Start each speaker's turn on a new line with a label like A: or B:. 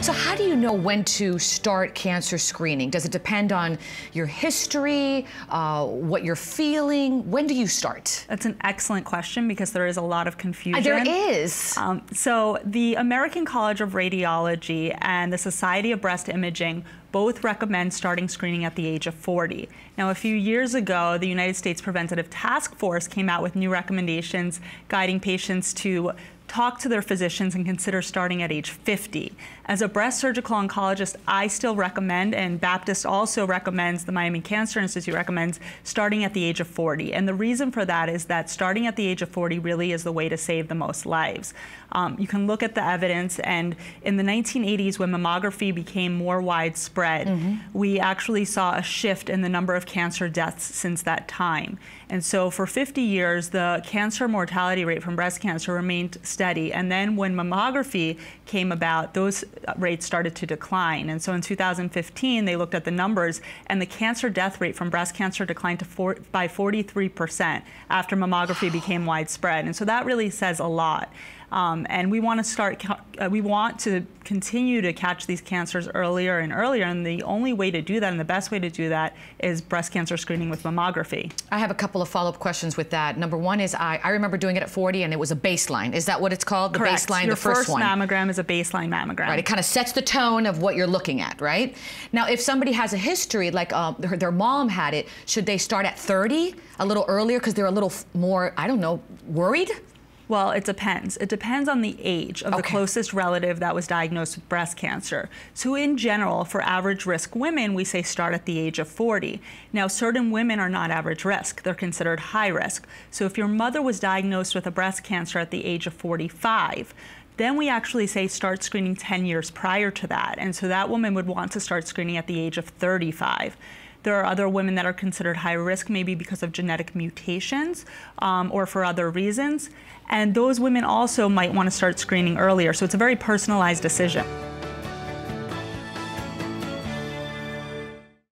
A: So how do you know when to start cancer screening? Does it depend on your history, uh, what you're feeling? When do you start?
B: That's an excellent question because there is a lot of confusion.
A: There is. Um,
B: so the American College of Radiology and the Society of Breast Imaging both recommend starting screening at the age of 40. Now, a few years ago, the United States Preventative Task Force came out with new recommendations guiding patients to talk to their physicians and consider starting at age 50. As a breast surgical oncologist, I still recommend, and Baptist also recommends, the Miami Cancer Institute recommends, starting at the age of 40. And the reason for that is that starting at the age of 40 really is the way to save the most lives. Um, you can look at the evidence, and in the 1980s, when mammography became more widespread, mm -hmm. we actually saw a shift in the number of cancer deaths since that time. And so for 50 years, the cancer mortality rate from breast cancer remained steady. And then when mammography came about, those rates started to decline. And so in 2015, they looked at the numbers, and the cancer death rate from breast cancer declined to four, by 43% after mammography became widespread. And so that really says a lot. Um, and we want to start, uh, we want to continue to catch these cancers earlier and earlier. And the only way to do that and the best way to do that is breast cancer screening with mammography.
A: I have a couple of follow-up questions with that. Number one is I, I remember doing it at 40 and it was a baseline. Is that what it's called?
B: The Correct.
A: baseline,
B: Your
A: the first,
B: first
A: one?
B: mammogram is a baseline mammogram.
A: Right, it kind of sets the tone of what you're looking at, right? Now, if somebody has a history, like uh, their, their mom had it, should they start at 30, a little earlier, because they're a little more, I don't know, worried?
B: Well, it depends. It depends on the age of okay. the closest relative that was diagnosed with breast cancer. So in general, for average risk women, we say start at the age of 40. Now, certain women are not average risk. They're considered high risk. So if your mother was diagnosed with a breast cancer at the age of 45, then we actually say start screening 10 years prior to that. And so that woman would want to start screening at the age of 35. There are other women that are considered high risk, maybe because of genetic mutations um, or for other reasons. And those women also might want to start screening earlier. So it's a very personalized decision.